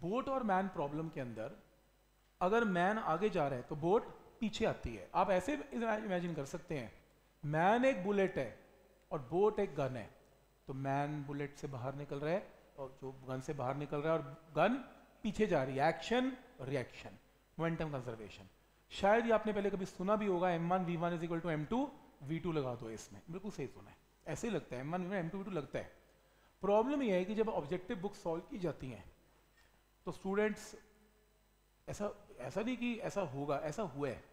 Boat और man problem के अंदर अगर मैन आगे जा रहा है तो बोट पीछे आती है। आप ऐसे इमेजिन कर सकते हैं। मैन एक बुलेट है और बोट एक गन है। तो मैन बुलेट से बाहर निकल रहा है और जो गन से बाहर निकल रहा है और गन पीछे जा रही है। एक्शन रिएक्शन मोमेंटम कंजर्वेशन शायद ये आपने पहले कभी सुना भी होगा M one V one is equal to M two V two लगा दो इसमें। बिल्कुल सही सुना है। ऐसे ही लगता है। M one V one M two V two लगता है। प्रॉब्लम यह है कि जब ऑब्जेक्टिव बुक सॉल्व की जाती हैं तो स्टूडेंट्स ऐसा ऐसा नहीं कि ऐसा होगा, ऐसा हुआ है।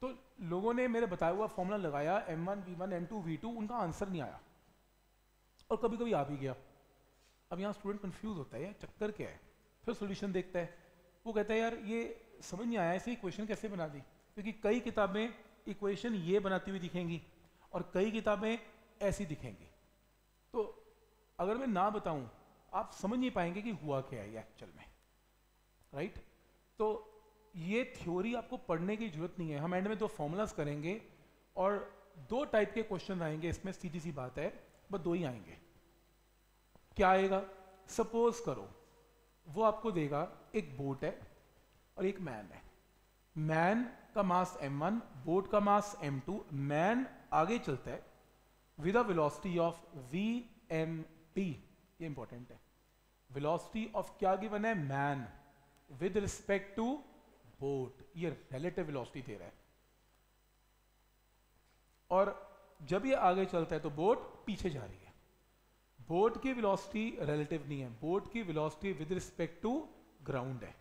तो लोगों ने मेरे बताया हुआ फॉर्मूला लगाया M one V one M two V two उनका आंसर नहीं आया। और कभी कभी आ भी गया। अब यहाँ स्टूडेंट कंफ्यूज होता है चक्कर क्या है? फिर सोल्यूशन देखता है। वो कहता है, यार, ये समझ नहीं आया ऐसे इक्वेशन कैसे बना दी? क्योंकि कई किताबें इक्वेशन ये बनाती हुई दिखेंगी और कई किताबें ऐसी दिखेंगी। तो अगर मैं ना बताऊँ आप समझ नहीं पाएँगे कि हुआ क्या है एक्चुअल में राइट तो ये थ्योरी आपको पढ़ने की ज़रूरत नहीं है। हम एंड में दो फॉर्मूलाज करेंगे और दो टाइप के क्वेश्चन आएँगे। इसमें सीधी सी बात है, बस दो ही आएँगे। क्या आएगा? सपोज़ करो, वो आपको देगा, एक बोट है और एक मैन है। मैन का मास m1 बोट का मास m2 मैन आगे चलता है with a velocity of v m p ये इंपॉर्टेंट है। वेलोसिटी ऑफ़ क्या गिवन है? Man with respect to boat ये रिलेटिव वेलोसिटी दे रहा है। और जब ये आगे चलता है तो बोट पीछे जा रही है। बोट की वेलोसिटी रिलेटिव नहीं है। बोट की velocity with respect to ground है।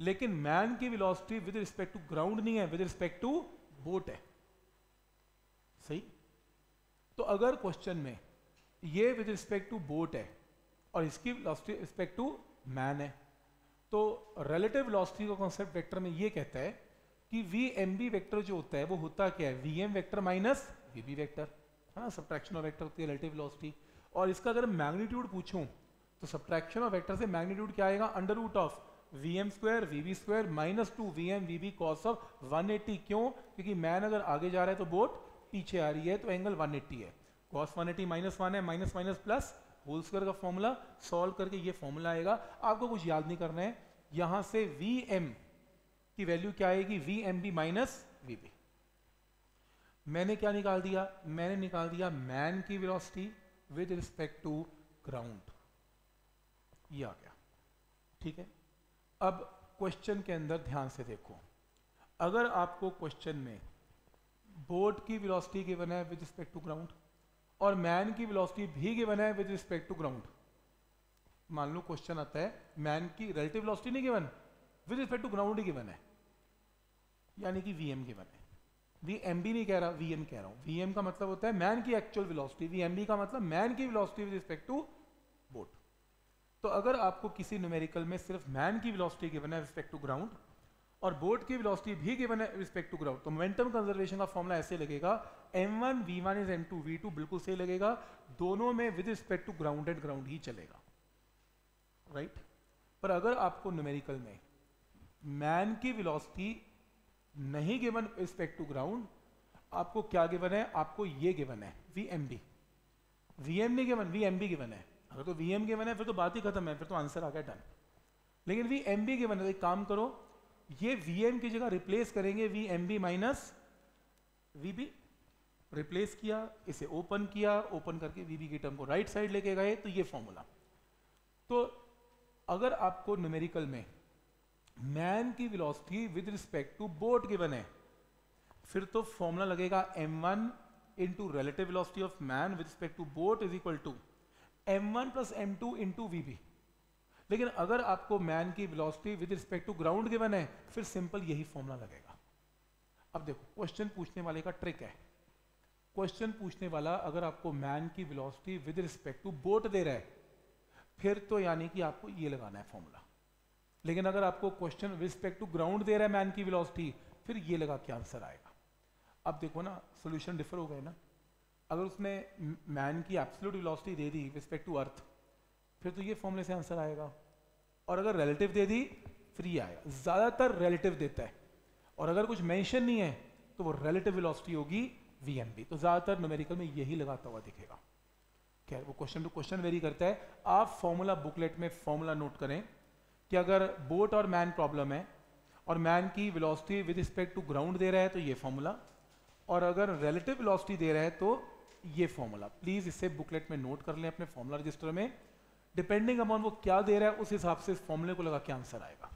लेकिन मैन की velocity with respect to ground नहीं है। विद रिस्पेक्ट टू बोट है। सही? तो अगर क्वेश्चन में ये विद रिस्पेक्ट टू बोट है और इसकी वेलोसिटी रिस्पेक्ट टू मैन है। तो रिलेटिव वेलोसिटी का कॉन्सेप्ट वेक्टर में ये कहता है कि वी एम बी वैक्टर जो होता है, वो होता क्या है? V M vector minus V B vector है ना? सब्ट्रैक्शन ऑफ़ वैक्टर होती है रिलेटिव वेलोसिटी और इसका अगर मैग्नीट्यूड पूछूँ तो सब्ट्रैक्शन ऑफ़ वेक्टर से मैग्नीट्यूड क्या आएगा? Under root of V M square V B square minus two V M V B cos of one eighty क्यों? क्योंकि मैन अगर आगे जा रहा है तो बोट पीछे आ रही है तो एंगल वन एट्टी है। Cos one eighty minus one है minus minus plus whole square का फॉर्मूला सॉल्व करके ये फॉर्मूला आएगा। आपको कुछ याद नहीं करना है, यहाँ से वी एम की वैल्यू क्या आएगी? V M B minus V B मैंने क्या निकाल दिया? मैंने निकाल दिया मैन की velocity with respect to ground ये आ गया। ठीक है? अब क्वेश्चन के अंदर ध्यान से देखो। अगर आपको क्वेश्चन में बोट की वेलोसिटी गिवन है विद रिस्पेक्ट टू ग्राउंड और मैन की वेलोसिटी भी गिवन है विद रिस्पेक्ट टू ग्राउंड मान लो क्वेश्चन आता है मैन की रिलेटिव वेलोसिटी नहीं given with respect to ground he given है. यानी कि वीएम गिवन है. वी एम बी नहीं कह रहा वी एम कह रहा हूँ. वी एम का मतलब होता है मैन की एक्चुअल वेलोसिटी वी एम का मतलब मैन की velocity with respect to boat तो अगर आपको किसी न्यूमेरिकल में सिर्फ़ मैन की वेलोसिटी गिवन है रिस्पेक्ट टू ग्राउंड और बोट की वेलोसिटी भी गिवन है रिस्पेक्ट टू ग्राउंड तो मोमेंटम कंजर्वेशन का फॉर्मूला ऐसे लगेगा m1 v1 is m2 v2 बिल्कुल सही लगेगा, दोनों में with respect to grounded ground ही चलेगा. Right right? पर अगर आपको न्यूमेरिकल में मैन की वेलोसिटी नहीं गिवन रिस्पेक्ट टू ग्राउंड आपको क्या गिवन है? आपको ये गिवन है V M B V M नहीं given V M B given है. अगर तो वी एम गिवन है, फिर तो बात ही खत्म है, फिर तो आंसर आ गया डन लेकिन वी एम बी गिवन है एक काम करो ये वी की जगह रिप्लेस करेंगे V M B minus V B replace किया, इसे ओपन किया ओपन करके वी बी की टर्म को राइट साइड लेके गए तो ये फॉर्मूला तो अगर आपको न्यूमेरिकल में मैन की velocity with respect to boat given है, फिर तो फॉर्मूला लगेगा m1 one into relative of man with respect to boat is equal to M one plus M two into V B लेकिन अगर आपको मैन की velocity with respect to ground given है, फिर सिंपल यही फॉर्मूला लगेगा। अब देखो क्वेश्चन पूछने वाले का ट्रिक है। क्वेश्चन पूछने वाला अगर आपको मैन की velocity with respect to boat दे रहा है, फिर तो यानी कि आपको ये लगाना है फॉर्मूला लेकिन अगर आपको क्वेश्चन रिस्पेक्ट टू ग्राउंड दे रहा है मैन की वेलोसिटी फिर ये लगा के आंसर आएगा। अब देखो ना सोल्यूशन डिफर हो गए ना। अगर उसने मैन की एब्सोल्यूट वेलोसिटी दे दी रिस्पेक्ट टू अर्थ फिर तो ये फॉर्मूले से आंसर आएगा। और अगर रिलेटिव दे दी फ्री आएगा ज़्यादातर रिलेटिव देता है। और अगर कुछ मेंशन नहीं है तो वो रिलेटिव वेलोसिटी होगी VMB तो ज़्यादातर न्यूमेरिकल में यही लगाता हुआ दिखेगा। खैर, वो क्वेश्चन टू क्वेश्चन वेरी करता है। आप फॉर्मूला बुकलेट में फॉर्मूला नोट करें कि अगर बोट और मैन प्रॉब्लम है, और मैन की velocity with respect to ground दे रहा है तो ये फॉर्मूला और अगर रिलेटिव वेलोसिटी दे रहा है तो ये फॉर्मूला प्लीज़ इसे बुकलेट में नोट कर लें अपने फॉर्मूला रजिस्टर में। डिपेंडिंग अपॉन वो क्या दे रहा है, उस हिसाब से इस फॉर्मूले को लगा के आंसर आएगा।